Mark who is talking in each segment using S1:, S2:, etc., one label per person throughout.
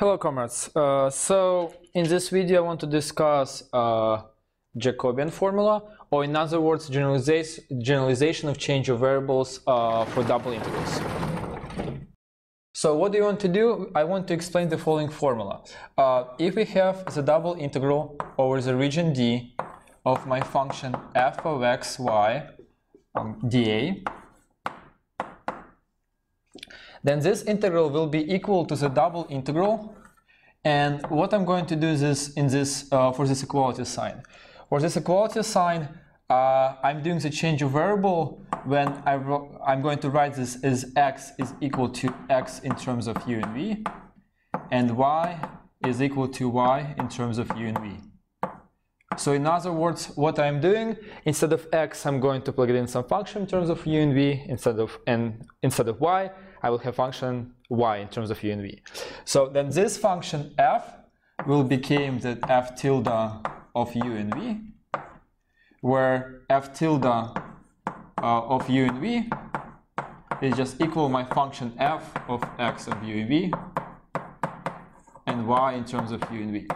S1: Hello comrades. Uh, so in this video I want to discuss uh, Jacobian formula or in other words generalization, generalization of change of variables uh, for double integrals. So what do you want to do? I want to explain the following formula. Uh, if we have the double integral over the region D of my function f of x, y, um, dA, then this integral will be equal to the double integral. And what I'm going to do is this in this uh, for this equality sign. For this equality sign, uh, I'm doing the change of variable when I am going to write this as x is equal to x in terms of u and v, and y is equal to y in terms of u and v. So in other words, what I'm doing, instead of x, I'm going to plug it in some function in terms of u and v, instead of and instead of y, I will have function y in terms of u and v. So then this function f will become the f tilde of u and v, where f tilde uh, of u and v is just equal my function f of x of u and v and y in terms of u and v.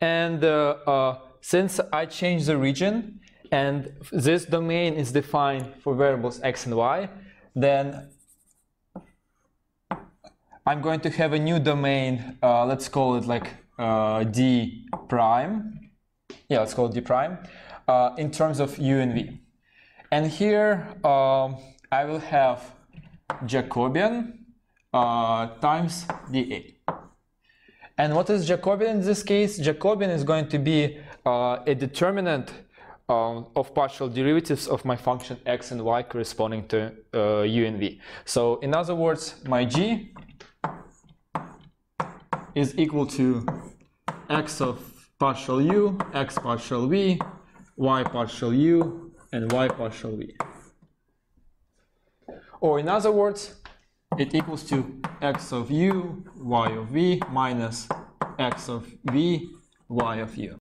S1: And uh, uh, since I change the region and this domain is defined for variables x and y, then I'm going to have a new domain, uh, let's call it like uh, d prime. Yeah, let's call it d prime, uh, in terms of u and v. And here um, I will have Jacobian uh, times dA. And what is Jacobian in this case? Jacobian is going to be uh, a determinant um, of partial derivatives of my function x and y corresponding to uh, u and v. So in other words, my g is equal to x of partial u, x partial v, y partial u, and y partial v. Or in other words, it equals to x of u, y of v, minus x of v, y of u.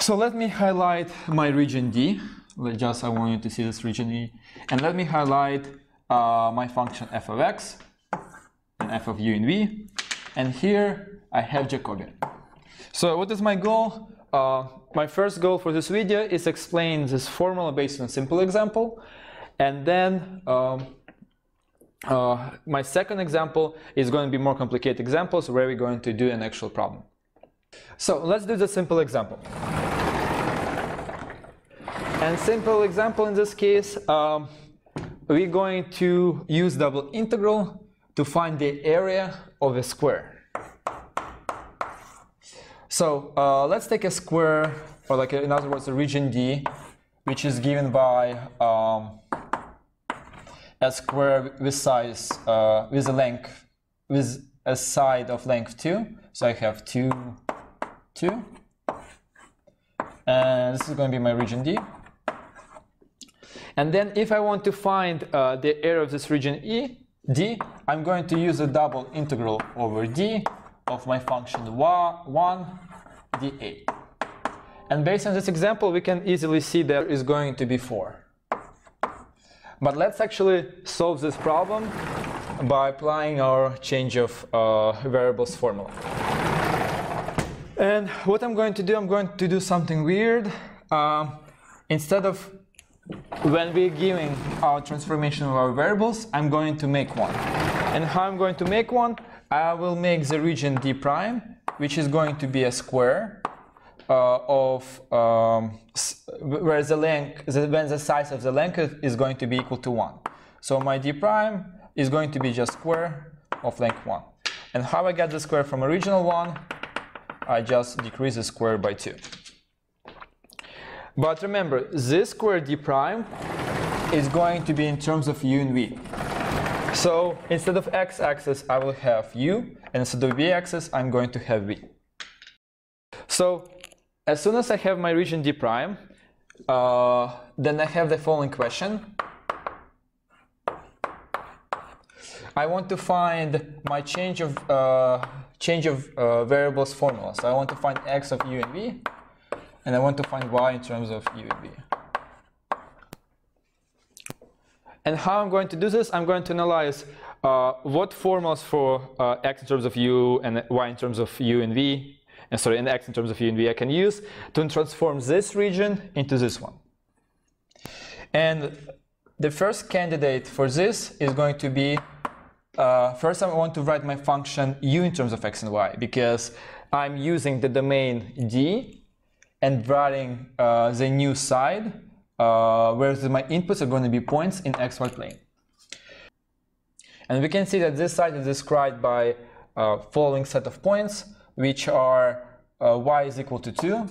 S1: So let me highlight my region D. Just I want you to see this region E. And let me highlight uh, my function f of x and f of u and v. And here I have Jacobian. So what is my goal? Uh, my first goal for this video is explain this formula based on a simple example. And then um, uh, my second example is going to be more complicated examples where we're going to do an actual problem. So let's do the simple example. And simple example in this case, um, we're going to use double integral to find the area of a square. So uh, let's take a square, or like in other words, a region D, which is given by um, a square with size, uh, with a length, with a side of length 2. So I have 2, 2. And this is going to be my region D. And then if I want to find uh, the area of this region E, D, I'm going to use a double integral over D of my function 1 dA. And based on this example, we can easily see there is going to be 4. But let's actually solve this problem by applying our change of uh, variables formula. And what I'm going to do, I'm going to do something weird. Uh, instead of when we're giving our transformation of our variables, I'm going to make one. And how I'm going to make one? I will make the region D prime, which is going to be a square uh, of um, where the length, the, when the size of the length is going to be equal to 1. So my D prime is going to be just square of length 1. And how I get the square from original one? I just decrease the square by 2. But remember, this square d prime is going to be in terms of u and v. So instead of x-axis, I will have u, and instead of v-axis, I'm going to have v. So as soon as I have my region d prime, uh, then I have the following question. I want to find my change of uh, change of uh, variables formula. So I want to find x of u and v, and I want to find y in terms of u and v. And how I'm going to do this, I'm going to analyze uh, what formulas for uh, x in terms of u and y in terms of u and v, and sorry, and x in terms of u and v I can use to transform this region into this one. And the first candidate for this is going to be, uh, first I want to write my function u in terms of x and y because I'm using the domain D and writing uh, the new side, uh, where my inputs are going to be points in xy plane. And we can see that this side is described by uh, following set of points, which are uh, y is equal to 2,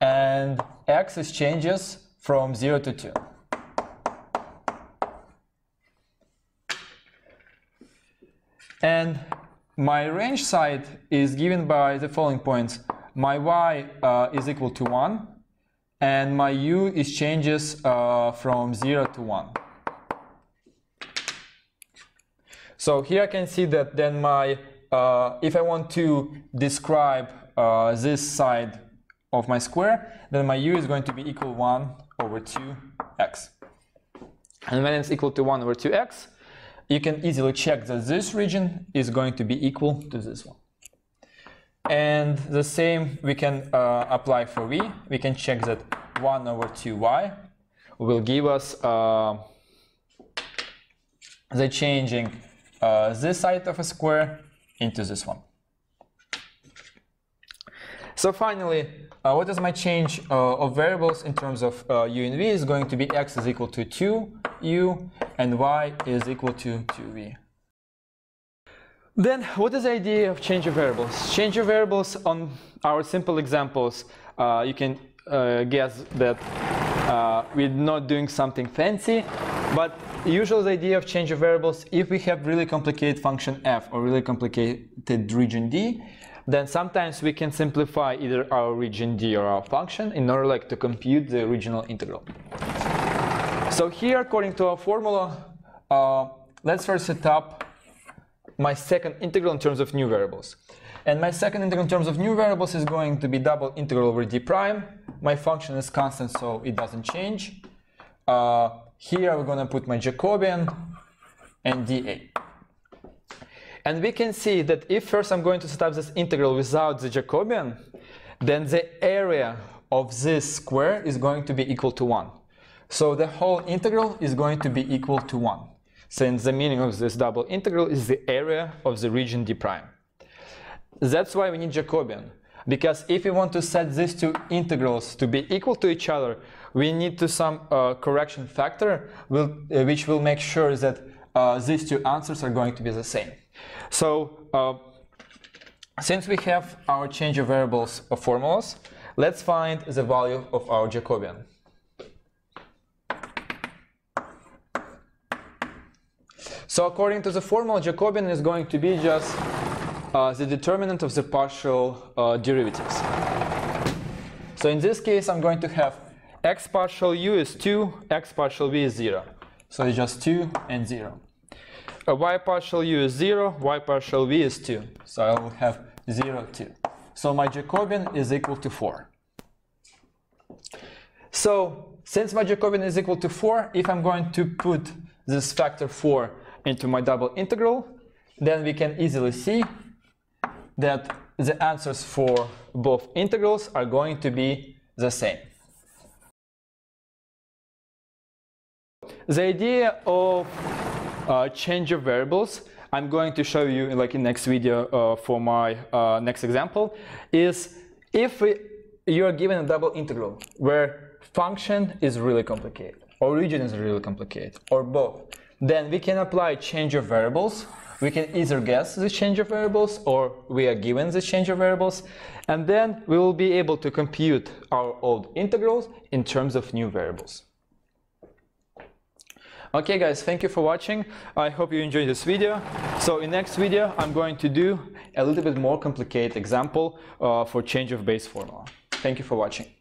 S1: and x is changes from 0 to 2. And my range side is given by the following points. My y uh, is equal to 1, and my u is changes uh, from 0 to 1. So here I can see that then my, uh, if I want to describe uh, this side of my square, then my u is going to be equal 1 over 2x. And when it's equal to 1 over 2x, you can easily check that this region is going to be equal to this one. And the same we can uh, apply for v. We can check that 1 over 2y will give us uh, the changing uh, this side of a square into this one. So finally, uh, what is my change uh, of variables in terms of uh, u and v is going to be x is equal to 2u and y is equal to 2v. Then what is the idea of change of variables? Change of variables on our simple examples, uh, you can uh, guess that uh, we're not doing something fancy, but usually the idea of change of variables, if we have really complicated function f or really complicated region d, then sometimes we can simplify either our region d or our function in order like to compute the original integral. So here, according to our formula, uh, let's first set up my second integral in terms of new variables. And my second integral in terms of new variables is going to be double integral over d prime. My function is constant, so it doesn't change. Uh, here we're going to put my Jacobian and dA. And we can see that if first I'm going to set up this integral without the Jacobian, then the area of this square is going to be equal to 1. So the whole integral is going to be equal to 1, since the meaning of this double integral is the area of the region d prime. That's why we need Jacobian, because if we want to set these two integrals to be equal to each other, we need to some uh, correction factor will, uh, which will make sure that uh, these two answers are going to be the same. So uh, since we have our change of variables of formulas, let's find the value of our Jacobian. So according to the formula, Jacobian is going to be just uh, the determinant of the partial uh, derivatives. So in this case, I'm going to have x partial u is 2, x partial v is 0. So it's just 2 and 0. Uh, y partial u is 0, y partial v is 2. So I will have 0, 2. So my Jacobian is equal to 4. So since my Jacobian is equal to 4, if I'm going to put this factor 4 into my double integral, then we can easily see that the answers for both integrals are going to be the same. The idea of uh, change of variables, I'm going to show you like in next video uh, for my uh, next example, is if we, you're given a double integral where function is really complicated, or region is really complicated, or both, then we can apply change of variables. We can either guess the change of variables or we are given the change of variables, and then we will be able to compute our old integrals in terms of new variables. Okay guys, thank you for watching. I hope you enjoyed this video. So in next video, I'm going to do a little bit more complicated example uh, for change of base formula. Thank you for watching.